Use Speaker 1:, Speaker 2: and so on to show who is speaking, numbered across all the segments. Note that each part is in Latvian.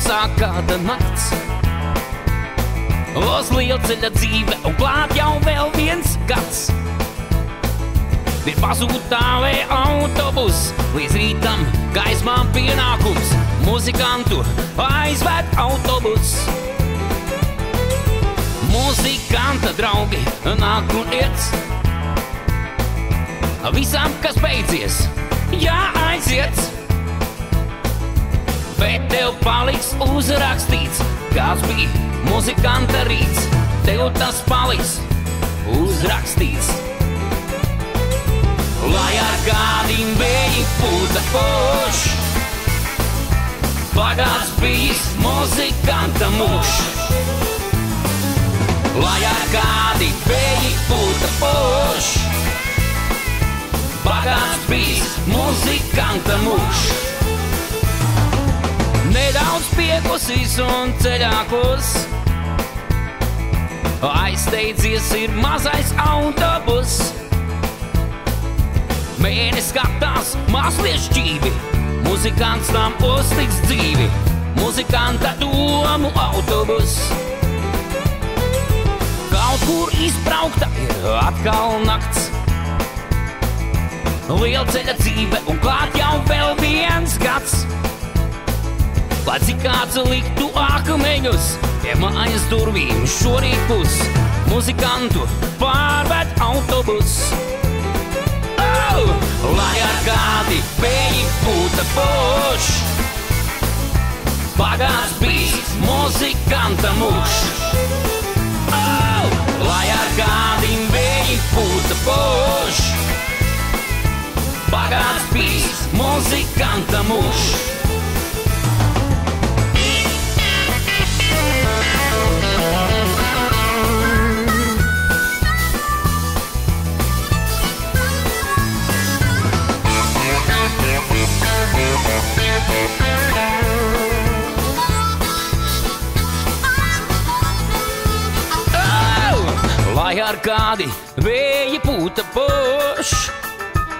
Speaker 1: tumsā kāda nakts. Uz lielceļa dzīve un klāt jau vēl viens gads. Ir pazūtāvē autobus, līdz rītam gaismām pienākums. Muzikantu aizved autobus. Muzikanta draugi nāk un iet. Visam, kas beidzies, jāaiziet. Bet tev paliks uzrakstīts, kāds bija muzikanta rīts. Tev tas paliks uzrakstīts. Lai ar kādiem vēji pūta poš, pagāts bijis muzikanta mūžs. Lai ar kādiem vēji pūta poš, pagāts bijis muzikanta mūžs. Nedaudz piekusīs un ceļākos. Aizsteidzies ir mazais autobus. Mēnesis skatās mazliet šķīvi, muzikants tam uztiks dzīvi, muzikanta domu autobus. Kaut kur izbraukta ir atkal nakts. Lielceļa dzīve un klāt jau vēl viens gads. Kāds liktu akmeņus pie mājas durvīm šorīt pus, muzikantu pārved autobus. Oh! Lai ar kādi vēji būtu poš, pagāts bijis muzikanta mūžs. Oh! Lai ar kādiem vēji būtu poš, pagāts bijis muzikanta mūžs. Lai ar kādi vēja pūta poš,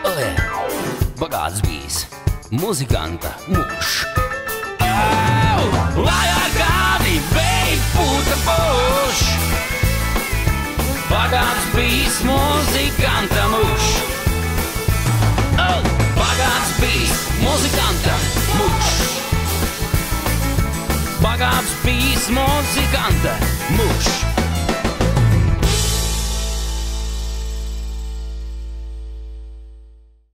Speaker 1: oh, bagāts bijis. Muzikanta mūžs. Oh! Lai ar kādi vēja pūta poš, bagāts bijis muzikanta Bagāts bijis muzikanta mūžs.